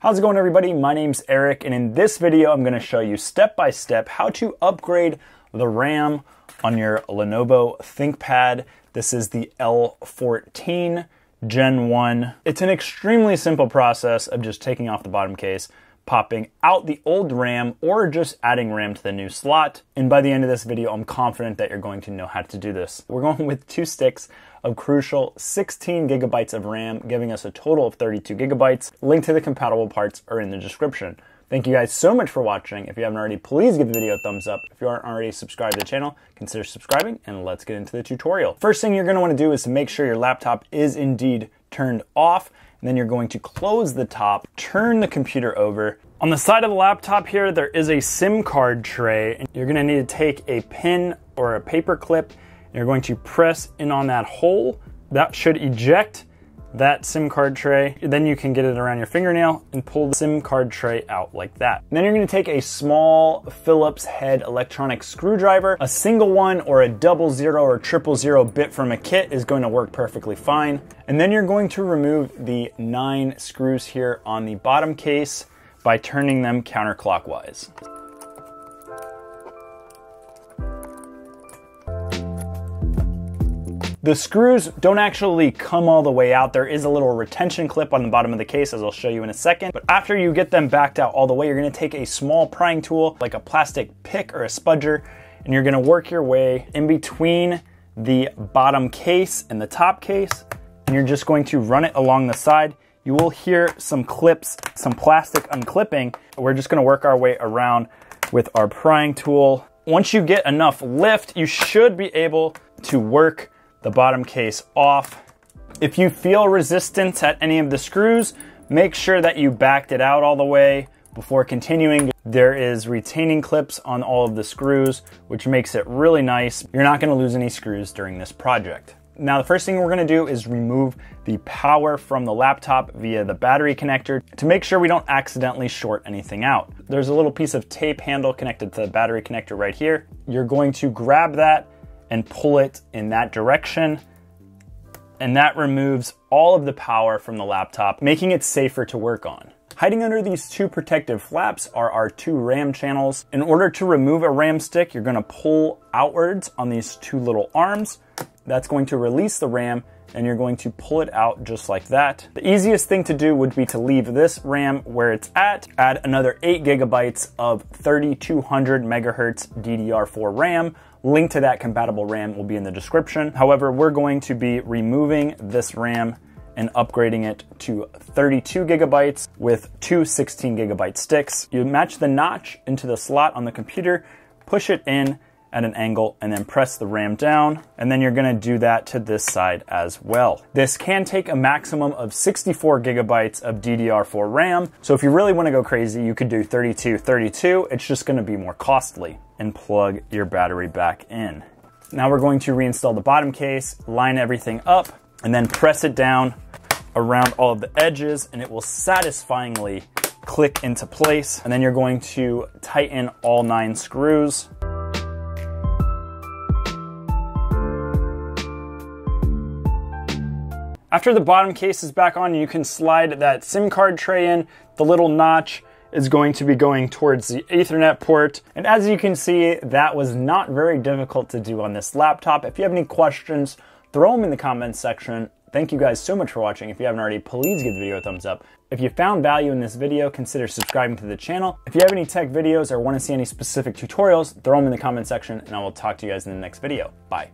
How's it going everybody? My name's Eric and in this video I'm going to show you step by step how to upgrade the RAM on your Lenovo ThinkPad. This is the L14 Gen 1. It's an extremely simple process of just taking off the bottom case, popping out the old RAM or just adding RAM to the new slot. And by the end of this video, I'm confident that you're going to know how to do this. We're going with two sticks of crucial 16 gigabytes of RAM, giving us a total of 32 gigabytes. Link to the compatible parts are in the description. Thank you guys so much for watching. If you haven't already, please give the video a thumbs up. If you aren't already subscribed to the channel, consider subscribing and let's get into the tutorial. First thing you're gonna wanna to do is to make sure your laptop is indeed turned off and then you're going to close the top, turn the computer over. On the side of the laptop here, there is a SIM card tray. And you're gonna need to take a pin or a paper clip, and you're going to press in on that hole. That should eject that SIM card tray. Then you can get it around your fingernail and pull the SIM card tray out like that. Then you're gonna take a small Phillips head electronic screwdriver. A single one or a double zero or triple zero bit from a kit is going to work perfectly fine. And then you're going to remove the nine screws here on the bottom case by turning them counterclockwise. The screws don't actually come all the way out. There is a little retention clip on the bottom of the case as I'll show you in a second. But after you get them backed out all the way, you're gonna take a small prying tool, like a plastic pick or a spudger, and you're gonna work your way in between the bottom case and the top case, and you're just going to run it along the side. You will hear some clips, some plastic unclipping. We're just gonna work our way around with our prying tool. Once you get enough lift, you should be able to work the bottom case off. If you feel resistance at any of the screws, make sure that you backed it out all the way before continuing. There is retaining clips on all of the screws, which makes it really nice. You're not gonna lose any screws during this project. Now, the first thing we're gonna do is remove the power from the laptop via the battery connector to make sure we don't accidentally short anything out. There's a little piece of tape handle connected to the battery connector right here. You're going to grab that and pull it in that direction. And that removes all of the power from the laptop, making it safer to work on. Hiding under these two protective flaps are our two RAM channels. In order to remove a RAM stick, you're gonna pull outwards on these two little arms. That's going to release the RAM and you're going to pull it out just like that. The easiest thing to do would be to leave this RAM where it's at, add another 8 gigabytes of 3200 megahertz DDR4 RAM. Link to that compatible RAM will be in the description. However, we're going to be removing this RAM and upgrading it to 32 gigabytes with two 16 gigabyte sticks. You match the notch into the slot on the computer, push it in, at an angle and then press the RAM down. And then you're gonna do that to this side as well. This can take a maximum of 64 gigabytes of DDR4 RAM. So if you really wanna go crazy, you could do 32, 32. It's just gonna be more costly. And plug your battery back in. Now we're going to reinstall the bottom case, line everything up, and then press it down around all of the edges and it will satisfyingly click into place. And then you're going to tighten all nine screws. After the bottom case is back on, you can slide that SIM card tray in. The little notch is going to be going towards the Ethernet port. And as you can see, that was not very difficult to do on this laptop. If you have any questions, throw them in the comments section. Thank you guys so much for watching. If you haven't already, please give the video a thumbs up. If you found value in this video, consider subscribing to the channel. If you have any tech videos or want to see any specific tutorials, throw them in the comment section and I will talk to you guys in the next video. Bye.